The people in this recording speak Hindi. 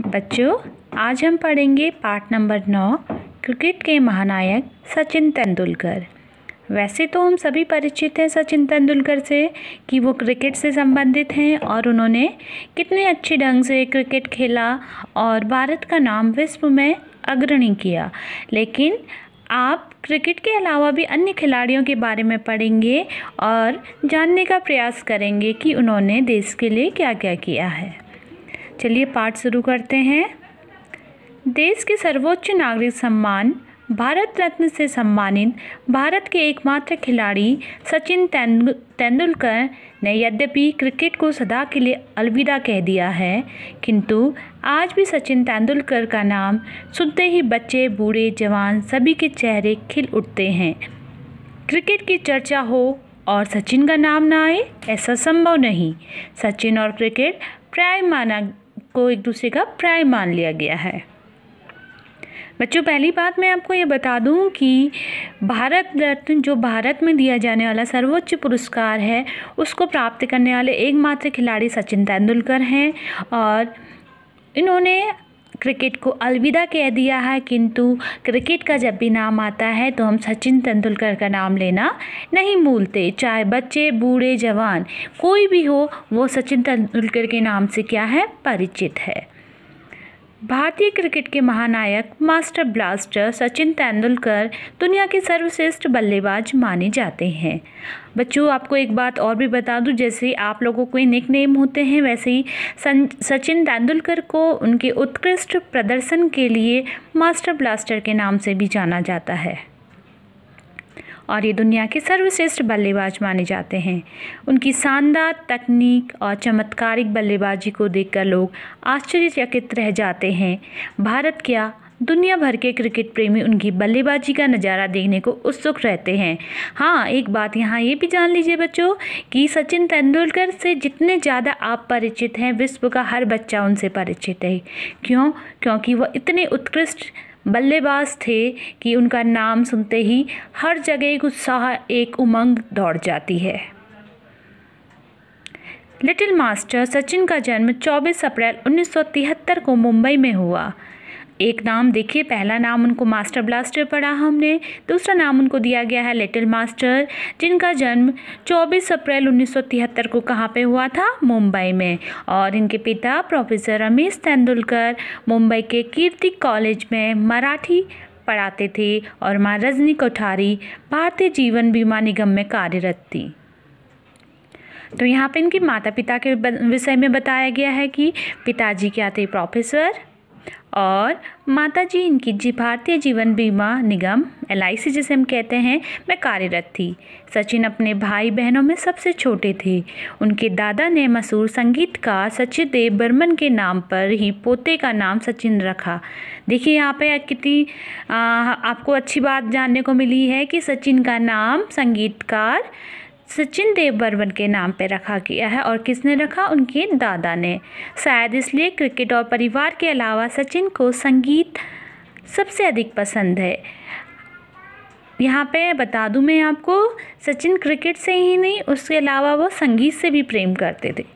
बच्चों, आज हम पढ़ेंगे पाठ नंबर नौ, क्रिकेट के महानायक सचिन तेंदुलकर। वैसे तो हम सभी परिचित हैं सचिन तेंदुलकर से कि वो क्रिकेट से संबंधित हैं और उन्होंने कितने अच्छे ढंग से क्रिकेट खेला और भारत का नाम विश्व में अग्रणी किया। लेकिन आप क्रिकेट के अलावा भी अन्य खिलाड़ियों के बारे में पढ़ेंगे और जानने का प्रयास करेंगे कि उन्होंने देश के लिए क्या क्या किया है। चलिए पाठ शुरू करते हैं। देश के सर्वोच्च नागरिक सम्मान, भारत रत्न से सम्मानित, भारत के एकमात्र खिलाड़ी सचिन तेंदुलकर ने यद्यपि क्रिकेट को सदा के लिए अलविदा कह दिया है, किंतु आज भी सचिन तेंदुलकर का नाम सुनते ही बच्चे, बूढ़े, जवान सभी के चेहरे खिल उठते हैं। क्रिकेट की चर्चा हो और सचिन का नाम ना आए, ऐसा संभव नहीं। सचिन और क्रिकेट प्राय माना को एक दूसरे का प्राय मान लिया गया है। बच्चों, पहली बात मैं आपको ये बता दूँ कि भारत रत्न, जो भारत में दिया जाने वाला सर्वोच्च पुरस्कार है, उसको प्राप्त करने वाले एकमात्र खिलाड़ी सचिन तेंदुलकर हैं और इन्होंने क्रिकेट को अलविदा कह दिया है, किंतु क्रिकेट का जब भी नाम आता है तो हम सचिन तेंदुलकर का नाम लेना नहीं भूलते। चाहे बच्चे, बूढ़े, जवान, कोई भी हो, वो सचिन तेंदुलकर के नाम से क्या है? परिचित है। भारतीय क्रिकेट के महानायक मास्टर ब्लास्टर सचिन तेंदुलकर दुनिया के सर्वश्रेष्ठ बल्लेबाज माने जाते हैं। बच्चों, आपको एक बात और भी बता दूँ, जैसे आप लोगों को निक नेम होते हैं, वैसे ही सचिन तेंदुलकर को उनके उत्कृष्ट प्रदर्शन के लिए मास्टर ब्लास्टर के नाम से भी जाना जाता है। और ये दुनिया के सर्वश्रेष्ठ बल्लेबाज माने जाते हैं। उनकी शानदार तकनीक और चमत्कारिक बल्लेबाजी को देखकर लोग आश्चर्यचकित रह जाते हैं। भारत क्या दुनिया भर के क्रिकेट प्रेमी उनकी बल्लेबाजी का नज़ारा देखने को उत्सुक रहते हैं? हाँ एक बात यहाँ ये भी जान लीजिए बच्चों कि सचिन तेंदुलकर से जितने ज़्यादा आप परिचित हैं, विश्व का हर बच्चा उनसे परिचित है। क्यों? क्योंकि वह इतने उत्कृष्ट बल्लेबाज थे कि उनका नाम सुनते ही हर जगह एक उत्साह, एक उमंग दौड़ जाती है। लिटिल मास्टर सचिन का जन्म 24 अप्रैल 1973 को मुंबई में हुआ। एक नाम देखिए, पहला नाम उनको मास्टर ब्लास्टर पढ़ा हमने, दूसरा नाम उनको दिया गया है लिटिल मास्टर, जिनका जन्म 24 अप्रैल 1973 को कहाँ पे हुआ था? मुंबई में। और इनके पिता प्रोफेसर रमेश तेंदुलकर मुंबई के कीर्ति कॉलेज में मराठी पढ़ाते थे और माँ रजनी कोठारी भारतीय जीवन बीमा निगम में कार्यरत थी। तो यहाँ पे इनके माता पिता के विषय में बताया गया है कि पिताजी क्या थे? प्रोफेसर और माता जी इनकी जी भारतीय जीवन बीमा निगम एल जिसे हम कहते हैं, में कार्यरत थी। सचिन अपने भाई बहनों में सबसे छोटे थे। उनके दादा ने मशहूर संगीतकार सचिन देव बर्मन के नाम पर ही पोते का नाम सचिन रखा। देखिए यहाँ पे कितनी आपको अच्छी बात जानने को मिली है कि सचिन का नाम संगीतकार सचिन देव बर्मन के नाम पर रखा गया है और किसने रखा? उनके दादा ने। शायद इसलिए क्रिकेट और परिवार के अलावा सचिन को संगीत सबसे अधिक पसंद है। यहाँ पे बता दूँ मैं आपको, सचिन क्रिकेट से ही नहीं, उसके अलावा वो संगीत से भी प्रेम करते थे।